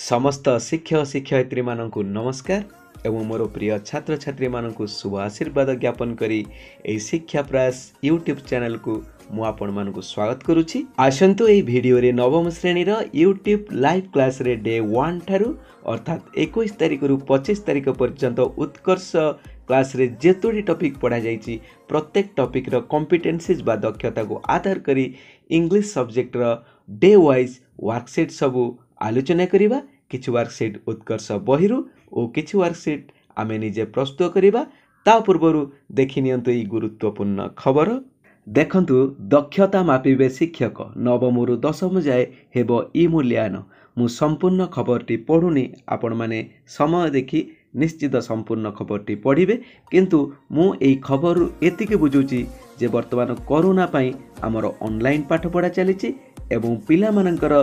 ସମସ୍ତ ଶିକ୍ଷକ ଶିକ୍ଷୟିତ୍ରୀମାନଙ୍କୁ ନମସ୍କାର ଏବଂ ମୋର ପ୍ରିୟ ଛାତ୍ରଛାତ୍ରୀମାନଙ୍କୁ ଶୁଭ ଆଶୀର୍ବାଦ ଜ୍ଞାପନ କରି ଏହି ଶିକ୍ଷା ପ୍ରୟାସ ୟୁଟ୍ୟୁବ୍ ଚ୍ୟାନେଲକୁ ମୁଁ ଆପଣମାନଙ୍କୁ ସ୍ୱାଗତ କରୁଛି ଆସନ୍ତୁ ଏହି ଭିଡ଼ିଓରେ ନବମ ଶ୍ରେଣୀର ୟୁଟ୍ୟୁବ୍ ଲାଇଭ୍ କ୍ଲାସ୍ରେ ଡେ ୱାନ୍ ଠାରୁ ଅର୍ଥାତ୍ ଏକୋଇଶ ତାରିଖରୁ ପଚିଶ ତାରିଖ ପର୍ଯ୍ୟନ୍ତ ଉତ୍କର୍ଷ କ୍ଲାସ୍ରେ ଯେତୋଟି ଟପିକ୍ ପଢ଼ାଯାଇଛି ପ୍ରତ୍ୟେକ ଟପିକ୍ର କମ୍ପିଟେନ୍ସିଜ୍ ବା ଦକ୍ଷତାକୁ ଆଧାର କରି ଇଂଲିଶ ସବଜେକ୍ଟର ଡେ ୱାଇଜ୍ ୱାର୍କସିଟ୍ ସବୁ ଆଲୋଚନା କରିବା କିଛି ୱାର୍କସିଟ୍ ଉତ୍କର୍ଷ ବହିରୁ ଓ କିଛି ୱାର୍କସିଟ୍ ଆମେ ନିଜେ ପ୍ରସ୍ତୁତ କରିବା ତା ପୂର୍ବରୁ ଦେଖିନିଅନ୍ତୁ ଏହି ଗୁରୁତ୍ୱପୂର୍ଣ୍ଣ ଖବର ଦେଖନ୍ତୁ ଦକ୍ଷତା ମାପିବେ ଶିକ୍ଷକ ନବମରୁ ଦଶମ ଯାଏ ହେବ ଇ ମୂଲ୍ୟାୟନ ମୁଁ ସମ୍ପୂର୍ଣ୍ଣ ଖବରଟି ପଢ଼ୁନି ଆପଣମାନେ ସମୟ ଦେଖି ନିଶ୍ଚିତ ସମ୍ପୂର୍ଣ୍ଣ ଖବରଟି ପଢ଼ିବେ କିନ୍ତୁ ମୁଁ ଏହି ଖବରରୁ ଏତିକି ବୁଝୁଛି ଯେ ବର୍ତ୍ତମାନ କରୋନା ପାଇଁ ଆମର ଅନଲାଇନ୍ ପାଠପଢ଼ା ଚାଲିଛି ଏବଂ ପିଲାମାନଙ୍କର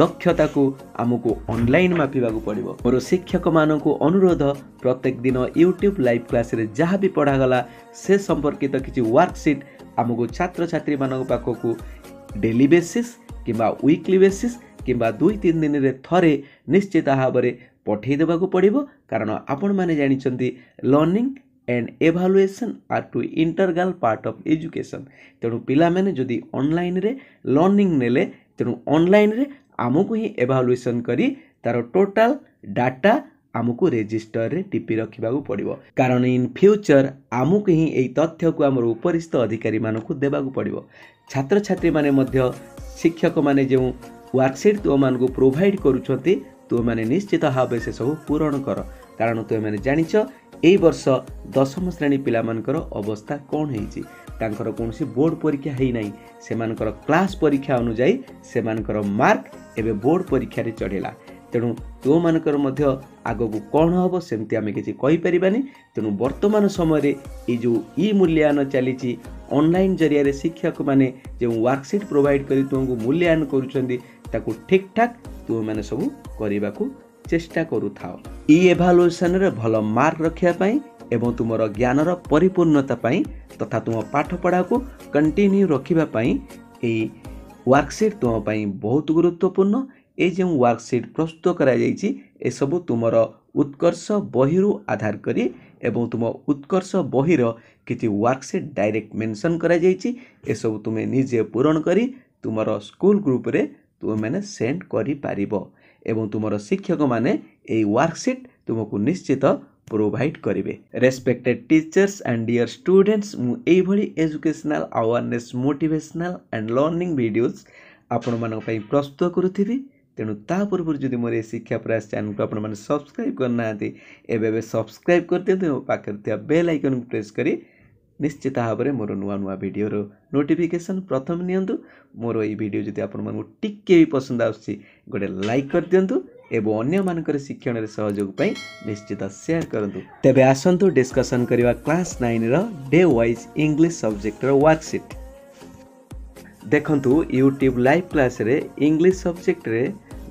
ଦକ୍ଷତାକୁ ଆମକୁ ଅନଲାଇନ୍ ମାପିବାକୁ ପଡ଼ିବ ମୋର ଶିକ୍ଷକମାନଙ୍କୁ ଅନୁରୋଧ ପ୍ରତ୍ୟେକ ଦିନ ୟୁଟ୍ୟୁବ୍ ଲାଇଭ୍ କ୍ଲାସ୍ରେ ଯାହା ବି ପଢ଼ାଗଲା ସେ ସମ୍ପର୍କିତ କିଛି ୱାର୍କସିଟ୍ ଆମକୁ ଛାତ୍ରଛାତ୍ରୀମାନଙ୍କ ପାଖକୁ ଡେଲି ବେସିସ୍ କିମ୍ବା ୱିକ୍ଲି ବେସିସ୍ କିମ୍ବା ଦୁଇ ତିନି ଦିନରେ ଥରେ ନିଶ୍ଚିତ ଭାବରେ ପଠାଇ ଦେବାକୁ ପଡ଼ିବ କାରଣ ଆପଣମାନେ ଜାଣିଛନ୍ତି learning and evaluation are two integral part of education ତେଣୁ ପିଲାମାନେ ଯଦି ଅନଲାଇନ୍ରେ ଲର୍ଣ୍ଣିଂ ନେଲେ ତେଣୁ ଅନଲାଇନ୍ରେ ଆମକୁ ହିଁ ଏଭାଲୁଏସନ୍ କରି ତା'ର ଟୋଟାଲ୍ ଡାଟା ଆମକୁ ରେଜିଷ୍ଟରରେ ଟିପି ରଖିବାକୁ ପଡ଼ିବ କାରଣ ଇନ୍ ଫ୍ୟୁଚର୍ ଆମକୁ ହିଁ ଏହି ତଥ୍ୟକୁ ଆମର ଉପରିସ୍ଥ ଅଧିକାରୀମାନଙ୍କୁ ଦେବାକୁ ପଡ଼ିବ ଛାତ୍ରଛାତ୍ରୀମାନେ ମଧ୍ୟ ଶିକ୍ଷକମାନେ ଯେଉଁ ୱାର୍କସିଟ୍ ତୁମମାନଙ୍କୁ ପ୍ରୋଭାଇଡ଼ କରୁଛନ୍ତି ତୁମେମାନେ ନିଶ୍ଚିତ ଭାବେ ସେସବୁ ପୂରଣ କର କାରଣ ତୁମେମାନେ ଜାଣିଛ ଏହି ବର୍ଷ ଦଶମ ଶ୍ରେଣୀ ପିଲାମାନଙ୍କର ଅବସ୍ଥା କ'ଣ ହେଇଛି ତାଙ୍କର କୌଣସି ବୋର୍ଡ଼ ପରୀକ୍ଷା ହେଇନାହିଁ ସେମାନଙ୍କର କ୍ଲାସ୍ ପରୀକ୍ଷା ଅନୁଯାୟୀ ସେମାନଙ୍କର ମାର୍କ ଏବେ ବୋର୍ଡ଼ ପରୀକ୍ଷାରେ ଚଢ଼ିଲା ତେଣୁ ତୁମମାନଙ୍କର ମଧ୍ୟ ଆଗକୁ କ'ଣ ହେବ ସେମିତି ଆମେ କିଛି କହିପାରିବାନି ତେଣୁ ବର୍ତ୍ତମାନ ସମୟରେ ଏଇ ଯେଉଁ ଇ ମୂଲ୍ୟାୟନ ଚାଲିଛି ଅନଲାଇନ୍ ଜରିଆରେ ଶିକ୍ଷକମାନେ ଯେଉଁ ୱାର୍କସିଟ୍ ପ୍ରୋଭାଇଡ଼୍ କରି ତୁମକୁ ମୂଲ୍ୟାୟନ କରୁଛନ୍ତି ତାକୁ ଠିକ୍ଠାକ୍ ତୁମେମାନେ ସବୁ କରିବାକୁ ଚେଷ୍ଟା କରୁଥାଅ ଇ ଏଭାଲୁଏସନ୍ରେ ଭଲ ମାର୍କ ରଖିବା ପାଇଁ ଏବଂ ତୁମର ଜ୍ଞାନର ପରିପୂର୍ଣ୍ଣତା ପାଇଁ ତଥା ତୁମ ପାଠପଢ଼ାକୁ କଣ୍ଟିନ୍ୟୁ ରଖିବା ପାଇଁ ଏହି ୱାର୍କସିଟ୍ ତୁମ ପାଇଁ ବହୁତ ଗୁରୁତ୍ୱପୂର୍ଣ୍ଣ ଏ ଯେଉଁ ୱାର୍କସିଟ୍ ପ୍ରସ୍ତୁତ କରାଯାଇଛି ଏସବୁ ତୁମର ଉତ୍କର୍ଷ ବହିରୁ ଆଧାର କରି ଏବଂ ତୁମ ଉତ୍କର୍ଷ ବହିର କିଛି ୱାର୍କସିଟ୍ ଡାଇରେକ୍ଟ ମେନ୍ସନ୍ କରାଯାଇଛି ଏସବୁ ତୁମେ ନିଜେ ପୂରଣ କରି ତୁମର ସ୍କୁଲ ଗ୍ରୁପ୍ରେ ତୁମେମାନେ ସେଣ୍ଡ କରିପାରିବ ଏବଂ ତୁମର ଶିକ୍ଷକମାନେ ଏହି ୱାର୍କସିଟ୍ ତୁମକୁ ନିଶ୍ଚିତ ପ୍ରୋଭାଇଡ଼ କରିବେ respected teachers and dear students ମୁଁ ଏଇଭଳି educational awareness motivational and learning videos ଆପଣମାନଙ୍କ ପାଇଁ ପ୍ରସ୍ତୁତ କରୁଥିବି ତେଣୁ ତା ପୂର୍ବରୁ ଯଦି ମୋର ଏହି ଶିକ୍ଷା ପ୍ରୟାସ ଚ୍ୟାନେଲକୁ ଆପଣମାନେ ସବସ୍କ୍ରାଇବ୍ କରିନାହାନ୍ତି ଏବେ ଏବେ ସବସ୍କ୍ରାଇବ୍ କରିଦିଅନ୍ତୁ ଏବଂ ପାଖରେ ଥିବା ବେଲ୍ ଆଇକନ୍କୁ ପ୍ରେସ୍ କରି ନିଶ୍ଚିତ ଭାବରେ ମୋର ନୂଆ ନୂଆ ଭିଡ଼ିଓର ନୋଟିଫିକେସନ୍ ପ୍ରଥମେ ନିଅନ୍ତୁ ମୋର ଏଇ ଭିଡ଼ିଓ ଯଦି ଆପଣମାନଙ୍କୁ ଟିକିଏ ବି ପସନ୍ଦ ଆସୁଛି ଗୋଟେ ଲାଇକ୍ କରିଦିଅନ୍ତୁ ଏବଂ ଅନ୍ୟମାନଙ୍କର ଶିକ୍ଷଣରେ ସହଯୋଗ ପାଇଁ ନିଶ୍ଚିତ ସେୟାର କରନ୍ତୁ ତେବେ ଆସନ୍ତୁ ଡିସ୍କସନ୍ କରିବା କ୍ଲାସ୍ ନାଇନ୍ର ଡେ ୱାଇଜ୍ ଇଂଲିଶ ସବଜେକ୍ଟର ୱାର୍କସିଟ୍ ଦେଖନ୍ତୁ ୟୁଟ୍ୟୁବ୍ ଲାଇଭ୍ କ୍ଲାସ୍ରେ ଇଂଲିଶ ସବଜେକ୍ଟରେ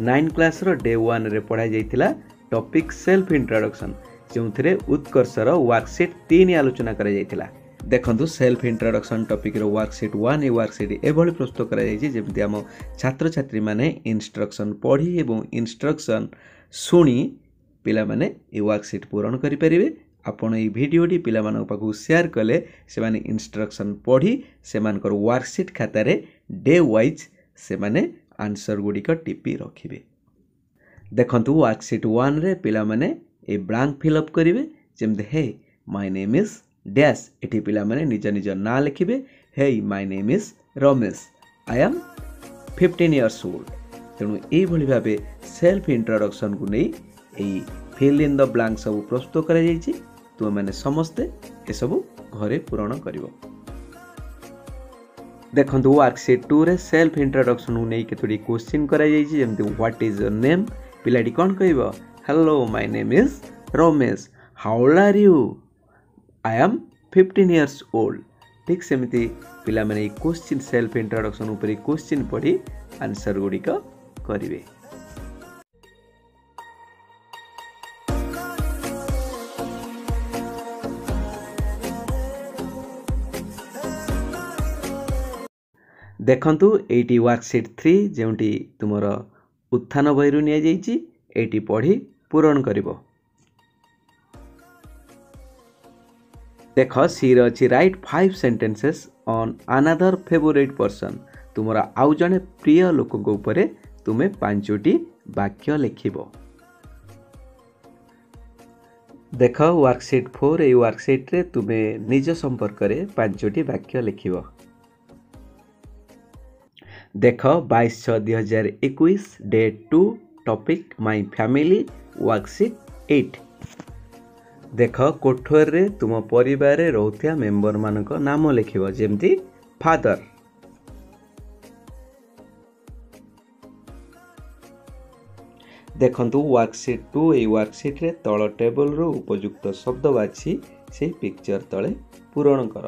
ନାଇନ୍ କ୍ଲାସ୍ର ଡେ ୱାନ୍ରେ ପଢ଼ାଯାଇଥିଲା ଟପିକ୍ ସେଲ୍ଫ ଇଣ୍ଟ୍ରୋଡକ୍ସନ୍ ଯେଉଁଥିରେ ଉତ୍କର୍ଷର ୱାର୍କସିଟ୍ ତିନି ଆଲୋଚନା କରାଯାଇଥିଲା ଦେଖନ୍ତୁ ସେଲ୍ଫ ଇଣ୍ଟ୍ରୋଡକ୍ସନ୍ ଟପିକ୍ର ୱାର୍କସିଟ୍ ୱାନ୍ ଏ ୱାର୍କସିଟ୍ ଏଭଳି ପ୍ରସ୍ତୁତ କରାଯାଇଛି ଯେମିତି ଆମ ଛାତ୍ରଛାତ୍ରୀମାନେ ଇନଷ୍ଟ୍ରକ୍ସନ୍ ପଢ଼ି ଏବଂ ଇନଷ୍ଟ୍ରକ୍ସନ୍ ଶୁଣି ପିଲାମାନେ ଏ ୱାର୍କସିଟ୍ ପୂରଣ କରିପାରିବେ ଆପଣ ଏହି ଭିଡ଼ିଓଟି ପିଲାମାନଙ୍କ ପାଖକୁ ସେୟାର କଲେ ସେମାନେ ଇନଷ୍ଟ୍ରକ୍ସନ୍ ପଢ଼ି ସେମାନଙ୍କର ୱାର୍କସିଟ୍ ଖାତାରେ ଡେ ୱାଇଜ୍ ସେମାନେ ଆନ୍ସର୍ ଗୁଡ଼ିକ ଟିପି ରଖିବେ ଦେଖନ୍ତୁ ୱାର୍କସିଟ୍ ୱାନ୍ରେ ପିଲାମାନେ ଏ ବ୍ଲାଙ୍କ ଫିଲ୍ଅପ୍ କରିବେ ଯେମିତି hey my name is dash এটি পিলামানে নিজ নিজ না লেখিবে hey my name is Ramesh I am fifteen years old ତେଣୁ ଏଇଭଳି ଭାବେ ସେଲ୍ଫ ଇଣ୍ଟ୍ରୋଡକ୍ସନ୍କୁ ନେଇ ଏଇ ଫିଲ୍ ଇନ୍ ଦ ବ୍ଲାଙ୍କ ସବୁ ପ୍ରସ୍ତୁତ କରାଯାଇଛି ତୁମେମାନେ ସମସ୍ତେ ଏସବୁ ଘରେ ପୂରଣ କରିବ ଦେଖନ୍ତୁ ୱାର୍କସିଟ୍ ଟୁରେ ସେଲ୍ଫ ଇଣ୍ଟ୍ରୋଡକ୍ସନ୍କୁ ନେଇ କେତୋଟି କୋଶ୍ଚିନ୍ କରାଯାଇଛି ଯେମିତି ହ୍ୱାଟ୍ ଇଜ୍ ୟୋର୍ ନେମ୍ ପିଲାଟି କ'ଣ କହିବ hello my name is Ramesh how old are you I am fifteen years old ଠିକ୍ ସେମିତି ପିଲାମାନେ ଏଇ କ୍ୱେଶ୍ଚିନ୍ ସେଲ୍ଫ ଇଣ୍ଟ୍ରଡ଼କ୍ସନ୍ ଉପରେ କ୍ୱେଶ୍ଚିନ୍ ପଢ଼ି ଆନ୍ସର୍ ଗୁଡ଼ିକ କରିବେ ଦେଖନ୍ତୁ ଏଇଟି ୱାର୍କସିଟ୍ ଥ୍ରୀ ଯେଉଁଟି ତୁମର ଉତ୍ଥାନ ବହିରୁ ନିଆଯାଇଛି ଏଇଟି ପଢ଼ି ପୂରଣ କରିବ ଦେଖ ସି ଅଛି write five sentences on another favourite person ତୁମର ଆଉ ଜଣେ ପ୍ରିୟ ଲୋକଙ୍କ ଉପରେ ତୁମେ ପାଞ୍ଚଟି ବାକ୍ୟ ଲେଖିବ ଦେଖ ୱାର୍କସିଟ୍ ଫୋର୍ ଏଇ ୱାର୍କସିଟ୍ରେ ତୁମେ ନିଜ ସମ୍ପର୍କରେ ପାଞ୍ଚଟି ବାକ୍ୟ ଲେଖିବ ଦେଖ ବାଇଶ ଛଅ ଦୁଇହଜାର ଏକୋଇଶ day two topic my family worksheet eight ଦେଖ କୋଠରରେ ତୁମ ପରିବାରରେ ରହୁଥିବା ମେମ୍ବରମାନଙ୍କ ନାମ ଲେଖିବ ଯେମିତି ଫାଦର ଦେଖନ୍ତୁ ୱାର୍କସିଟ୍ ଟୁ ଏଇ ୱାର୍କସିଟ୍ରେ ତଳ ଟେବୁଲରୁ ଉପଯୁକ୍ତ ଶବ୍ଦ ବାଛି ସେହି ପିକ୍ଚର ତଳେ ପୂରଣ କର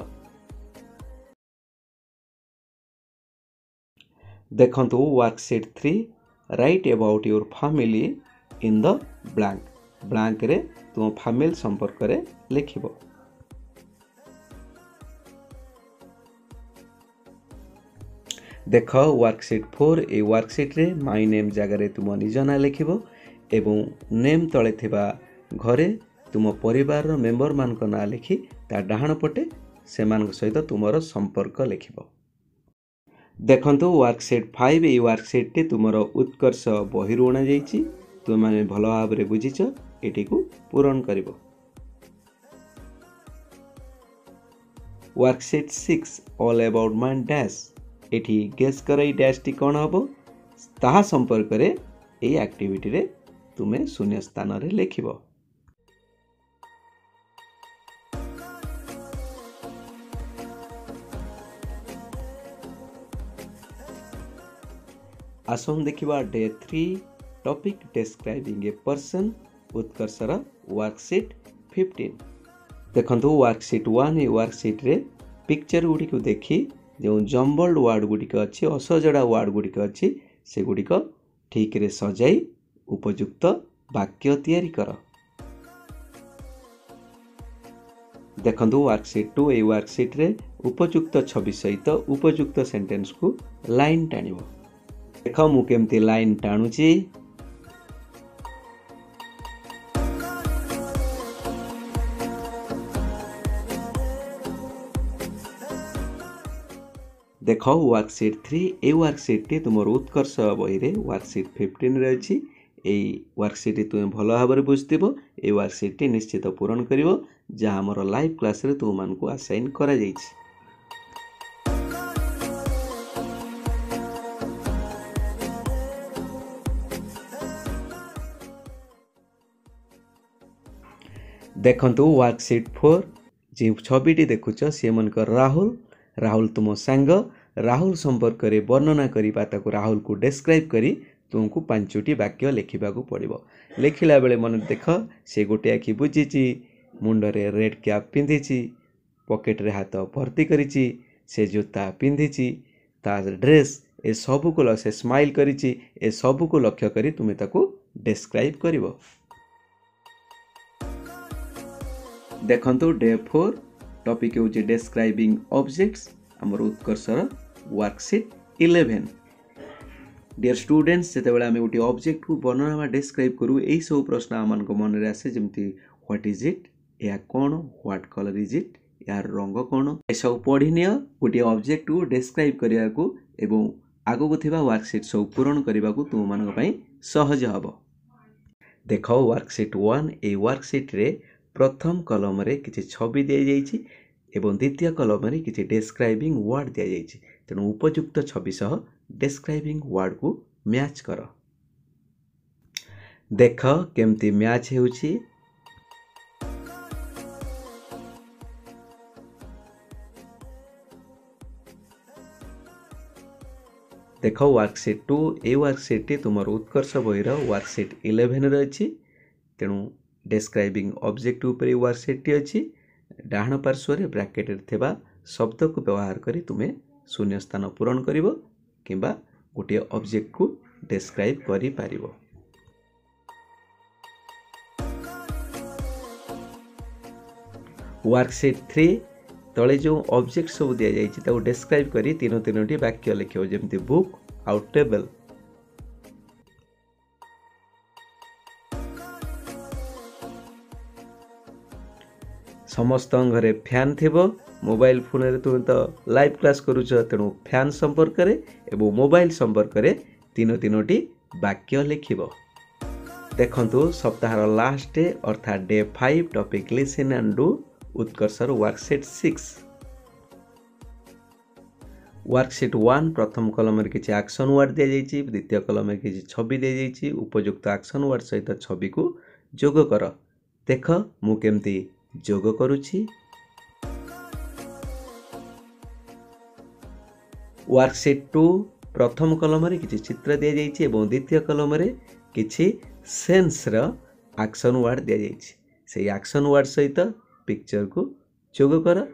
ଦେଖନ୍ତୁ worksheet three write about your family in the blank ବ୍ଲାଙ୍କରେ ତୁମ ଫ୍ୟାମିଲି ସମ୍ପର୍କରେ ଲେଖିବ ଦେଖ ୱାର୍କସିଟ୍ ଫୋର୍ ଏହି ୱାର୍କସିଟ୍ରେ ମାଇ ନେମ୍ ଜାଗାରେ ତୁମ ନିଜ ନାଁ ଲେଖିବ ଏବଂ ନେମ୍ ତଳେ ଥିବା ଘରେ ତୁମ ପରିବାରର ମେମ୍ବରମାନଙ୍କ ନାଁ ଲେଖି ତା ଡାହାଣ ପଟେ ସେମାନଙ୍କ ସହିତ ତୁମର ସମ୍ପର୍କ ଲେଖିବ ଦେଖନ୍ତୁ ୱାର୍କସିଟ୍ ଫାଇଭ୍ ଏହି ୱାର୍କସିଟ୍ଟି ତୁମର ଉତ୍କର୍ଷ ବହିରୁ ଅଣାଯାଇଛି ତୁମେମାନେ ଭଲ ଭାବରେ ବୁଝିଛ बाक्यटी पूरण कर worksheet six all about me dash ये गेस कर डैशटी कौन हम ता आक्टिविटी तुम्हें शून्य स्थान में लिख आसन देखा day three topic describing a person ଉତ୍କର୍ଷର worksheet fifteen ଦେଖନ୍ତୁ ୱାର୍କସିଟ୍ ୱାନ୍ ଏ ୱାର୍କସିଟ୍ରେ ପିକ୍ଚର୍ ଗୁଡ଼ିକୁ ଦେଖି ଯେଉଁ ଜମ୍ବଲ୍ଡ ୱାର୍ଡ଼ ଗୁଡ଼ିକ ଅଛି ଅସଜଡ଼ା ୱାର୍ଡ଼ ଗୁଡ଼ିକ ଅଛି ସେଗୁଡ଼ିକ ଠିକ୍ରେ ସଜାଇ ଉପଯୁକ୍ତ ବାକ୍ୟ ତିଆରି କର ଦେଖନ୍ତୁ ୱାର୍କସିଟ୍ ଟୁ ଏଇ ୱାର୍କସିଟ୍ରେ ଉପଯୁକ୍ତ ଛବି ସହିତ ଉପଯୁକ୍ତ ସେଣ୍ଟେନ୍ସକୁ ଲାଇନ୍ ଟାଣିବ ଦେଖ ମୁଁ କେମିତି ଲାଇନ୍ ଟାଣୁଛି ଦେଖ ୱାର୍କସିଟ୍ ଥ୍ରୀ ଏଇ ୱାର୍କସିଟ୍ଟି ତୁମର ଉତ୍କର୍ଷ ବହିରେ ୱାର୍କସିଟ୍ ଫିଫ୍ଟିନ୍ରେ ଅଛି ଏଇ ୱାର୍କସିଟ୍ଟି ତୁମେ ଭଲ ଭାବରେ ବୁଝିଥିବ ଏଇ ୱାର୍କସିଟ୍ଟି ନିଶ୍ଚିତ ପୂରଣ କରିବ ଯାହା ଆମର ଲାଇଭ୍ କ୍ଲାସ୍ରେ ତୁମମାନଙ୍କୁ ଆସାଇନ୍ କରାଯାଇଛି ଦେଖନ୍ତୁ ୱାର୍କସିଟ୍ ଫୋର୍ ଯେଉଁ ଛବିଟି ଦେଖୁଛ ସେମାନଙ୍କର ରାହୁଲ राहुल तुम साङ राहुल सम्पर्क वर्णना गरिहुलको डेसक्राइब गरि तुमु पाँच टि वाक्य बेले मन पो से गोटे आखि बुझिचि मुंडरे रेड क्याप पकेट रे हात भर्ति गरि जोता पिन्धि त ड्रेस ए सब एसबुको स्म गरिसबुकु लक्ष्यक तुमे त डेसक्रब कि डे फोर ଟପିକ୍ ହେଉଛି ଡେସ୍କ୍ରାଇବିଂ ଅବଜେକ୍ଟସ୍ ଆମର ଉତ୍କର୍ଷର ୱାର୍କସିଟ୍ ଇଲେଭେନ୍ ଡିଅର୍ ଷ୍ଟୁଡେଣ୍ଟସ୍ ଯେତେବେଳେ ଆମେ ଗୋଟିଏ ଅବଜେକ୍ଟକୁ ବର୍ଣ୍ଣନା ବା ଡେସ୍କ୍ରାଇବ୍ କରୁ ଏହିସବୁ ପ୍ରଶ୍ନ ଆମମାନଙ୍କ ମନରେ ଆସେ ଯେମିତି ହ୍ୱାଟ୍ ଇଜ୍ ଇଟ୍ ଏହା କ'ଣ ହ୍ୱାଟ୍ କଲର୍ ଇଜ୍ ଇଟ୍ ଏହାର ରଙ୍ଗ କ'ଣ ଏସବୁ ପଢ଼ି ନିଅ ଗୋଟିଏ ଅବଜେକ୍ଟକୁ ଡେସ୍କ୍ରାଇବ୍ କରିବାକୁ ଏବଂ ଆଗକୁ ଥିବା ୱାର୍କସିଟ୍ ସବୁ ପୂରଣ କରିବାକୁ ତୁମମାନଙ୍କ ପାଇଁ ସହଜ ହେବ ଦେଖ ୱାର୍କସିଟ୍ ୱାନ୍ ଏଇ ୱାର୍କସିଟ୍ରେ ପ୍ରଥମ କଲମରେ କିଛି ଛବି ଦିଆଯାଇଛି ଏବଂ ଦ୍ୱିତୀୟ କଲମରେ କିଛି ଡେସ୍କ୍ରାଇବିଂ ୱାର୍ଡ଼ ଦିଆଯାଇଛି ତେଣୁ ଉପଯୁକ୍ତ ଛବି ସହ ଡେସ୍କ୍ରାଇବିଂ ୱାର୍ଡ଼କୁ ମ୍ୟାଚ୍ କର ଦେଖ କେମିତି ମ୍ୟାଚ୍ ହେଉଛି ଦେଖ ୱାର୍କସିଟ୍ ଟୁ ଏଇ ୱାର୍କସିଟ୍ଟି ତୁମର ଉତ୍କର୍ଷ ବହିର ୱାର୍କସିଟ୍ ଇଲେଭେନ୍ରେ ଅଛି ତେଣୁ ଡେସ୍କ୍ରାଇବିଂ ଅବଜେକ୍ଟ ଉପରେ ୱାର୍ଡ଼ସେଟ୍ଟି ଅଛି ଡାହାଣ ପାର୍ଶ୍ୱରେ ବ୍ରାକେଟ୍ରେ ଥିବା ଶବ୍ଦକୁ ବ୍ୟବହାର କରି ତୁମେ ଶୂନ୍ୟ ସ୍ଥାନ ପୂରଣ କରିବ କିମ୍ବା ଗୋଟିଏ ଅବଜେକ୍ଟକୁ ଡେସ୍କ୍ରାଇବ୍ କରିପାରିବ ୱାର୍କସିଟ୍ ଥ୍ରୀ ତଳେ ଯେଉଁ ଅବଜେକ୍ଟ ସବୁ ଦିଆଯାଇଛି ତାକୁ ଡେସ୍କ୍ରାଇବ୍ କରି ତିନି ତିନୋଟି ବାକ୍ୟ ଲେଖିବ ଯେମିତି ବୁକ୍ ଆଉ ଟେବଲ୍ ସମସ୍ତଙ୍କ ଘରେ ଫ୍ୟାନ୍ ଥିବ ମୋବାଇଲ ଫୋନରେ ତୁମେ ତ ଲାଇଭ୍ କ୍ଲାସ୍ କରୁଛ ତେଣୁ ଫ୍ୟାନ୍ ସମ୍ପର୍କରେ ଏବଂ ମୋବାଇଲ ସମ୍ପର୍କରେ ତିନି ତିନୋଟି ବାକ୍ୟ ଲେଖିବ ଦେଖନ୍ତୁ ସପ୍ତାହର ଲାଷ୍ଟ ଡେ ଅର୍ଥାତ day five topic listen and do ଉତ୍କର୍ଷର worksheet six worksheet one প্রথম কলমের কিছু আকশন ওয়ার্ড দিয়েছি দ্বিতীয় কলমের কিছু ছবি দিয়েছি উপযুক্ত আকশন ওয়ার্ড সহিত ছবিকু যোগ কর দেখ মু কেমতি ଯୋଗ କରୁଛି ୱାର୍କସିଟ୍ ଟୁ ପ୍ରଥମ କଲମରେ କିଛି ଚିତ୍ର ଦିଆଯାଇଛି ଏବଂ ଦ୍ୱିତୀୟ କଲମରେ କିଛି ସେନ୍ସର ଆକ୍ସନ୍ ୱାର୍ଡ଼ ଦିଆଯାଇଛି ସେଇ ଆକ୍ସନ୍ ୱାର୍ଡ଼ ସହିତ ପିକ୍ଚରକୁ ଯୋଗ କର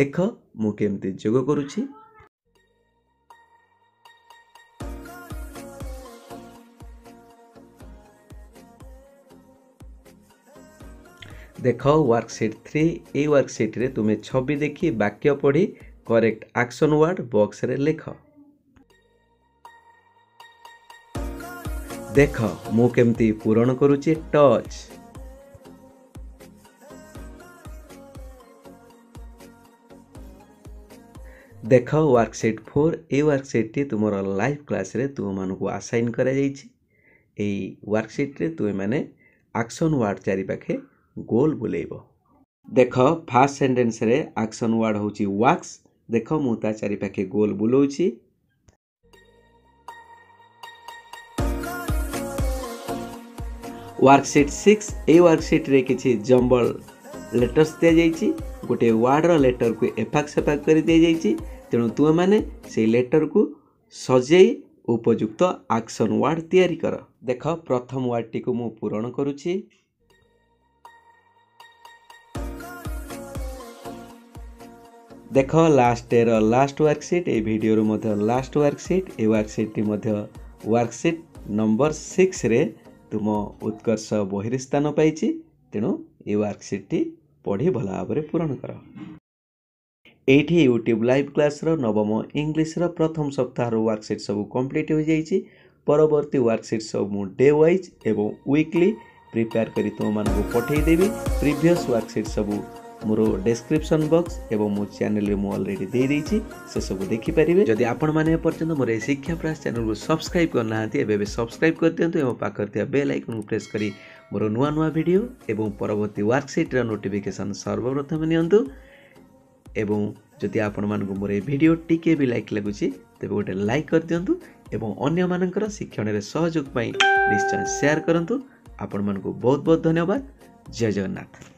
ଦେଖ ମୁଁ କେମିତି ଯୋଗ କରୁଛି ଦେଖ ୱାର୍କସିଟ୍ ଥ୍ରୀ ଏଇ ୱାର୍କସିଟ୍ରେ ତୁମେ ଛବି ଦେଖି ବାକ୍ୟ ପଢ଼ି କରେକ୍ଟ ଆକ୍ସନ୍ ୱାର୍ଡ଼ ବକ୍ସରେ ଲେଖ ଦେଖ ମୁଁ କେମିତି ପୂରଣ କରୁଛି ଟଚ୍ ଦେଖ ୱାର୍କସିଟ୍ ଫୋର୍ ଏଇ ୱାର୍କସିଟ୍ଟି ତୁମର ଲାଇଭ୍ କ୍ଲାସ୍ରେ ତୁମମାନଙ୍କୁ ଆସାଇନ୍ କରାଯାଇଛି এই ওয়ার্কশিট্রে তুই মানে আকশন ওয়ার্ড চারিপাখে ଗୋଲ ବୁଲେଇବ ଦେଖ ଫାଷ୍ଟ ସେଣ୍ଟେନ୍ସରେ ଆକ୍ସନ୍ ୱାର୍ଡ଼ ହେଉଛି ୱାକ୍ସ ଦେଖ ମୁଁ ତା ଚାରିପାଖେ ଗୋଲ ବୁଲଉଛି ୱାର୍କସିଟ୍ ସିକ୍ସ ଏଇ ୱାର୍କସିଟ୍ରେ କିଛି ଜମ୍ବଲ ଲେଟର୍ସ ଦିଆଯାଇଛି ଗୋଟିଏ ୱାର୍ଡ଼ର ଲେଟରକୁ ଏଫାକ୍ ସେଫାକ୍ କରି ଦିଆଯାଇଛି ତେଣୁ ତୁମେମାନେ ସେଇ ଲେଟରକୁ ସଜେଇ ଉପଯୁକ୍ତ ଆକ୍ସନ୍ ୱାର୍ଡ଼ ତିଆରି କର ଦେଖ ପ୍ରଥମ ୱାର୍ଡ଼ଟିକୁ ମୁଁ ପୂରଣ କରୁଛି ଦେଖ ଲାଷ୍ଟ ଡେର ଲାଷ୍ଟ ୱାର୍କସିଟ୍ ଏଇ ଭିଡ଼ିଓରୁ ମଧ୍ୟ ଲାଷ୍ଟ ୱାର୍କସିଟ୍ ଏ ୱାର୍କସିଟ୍ଟି ମଧ୍ୟ ୱାର୍କସିଟ୍ ନମ୍ବର ସିକ୍ସରେ ତୁମ ଉତ୍କର୍ଷ ବହିରେ ସ୍ଥାନ ପାଇଛି ତେଣୁ ଏ ୱାର୍କସିଟ୍ଟି ପଢ଼ି ଭଲ ଭାବରେ ପୂରଣ କର ଏଇଠି ୟୁଟ୍ୟୁବ୍ ଲାଇଭ୍ କ୍ଲାସ୍ର ନବମ ଇଂଲିଶ୍ର ପ୍ରଥମ ସପ୍ତାହର ୱାର୍କସିଟ୍ ସବୁ କମ୍ପ୍ଲିଟ୍ ହୋଇଯାଇଛି ପରବର୍ତ୍ତୀ ୱାର୍କସିଟ୍ ସବୁ ମୁଁ ଡେ ୱାଇଜ୍ ଏବଂ ୱିକ୍ଲି ପ୍ରିପେୟାର କରି ତୁମମାନଙ୍କୁ ପଠାଇଦେବି ପ୍ରିଭିୟସ୍ ୱାର୍କସିଟ୍ ସବୁ ମୋର ଡେସ୍କ୍ରିପସନ୍ ବକ୍ସ ଏବଂ ମୋ ଚ୍ୟାନେଲରେ ମୁଁ ଅଲରେଡ଼ି ଦେଇଦେଇଛି ସେସବୁ ଦେଖିପାରିବେ ଯଦି ଆପଣମାନେ ଏପର୍ଯ୍ୟନ୍ତ ମୋର ଏ ଶିକ୍ଷା ପ୍ରାସ ଚ୍ୟାନେଲକୁ ସବସ୍କ୍ରାଇବ୍ କରିନାହାନ୍ତି ଏବେ ଏବେ ସବସ୍କ୍ରାଇବ୍ କରିଦିଅନ୍ତୁ ଏବଂ ପାଖରେ ଥିବା ବେଲ୍ ଆଇକନ୍କୁ ପ୍ରେସ୍ କରି ମୋର ନୂଆ ନୂଆ ଭିଡ଼ିଓ ଏବଂ ପରବର୍ତ୍ତୀ ୱାର୍କସିଟ୍ର ନୋଟିଫିକେସନ୍ ସର୍ବପ୍ରଥମେ ନିଅନ୍ତୁ ଏବଂ ଯଦି ଆପଣମାନଙ୍କୁ ମୋର ଏ ଭିଡ଼ିଓ ଟିକିଏ ବି ଲାଇକ୍ ଲାଗୁଛି ତେବେ ଗୋଟେ ଲାଇକ୍ କରିଦିଅନ୍ତୁ ଏବଂ ଅନ୍ୟମାନଙ୍କର ଶିକ୍ଷଣରେ ସହଯୋଗ ପାଇଁ ନିଶ୍ଚୟ ସେୟାର କରନ୍ତୁ ଆପଣମାନଙ୍କୁ ବହୁତ ବହୁତ ଧନ୍ୟବାଦ ଜୟ ଜଗନ୍ନାଥ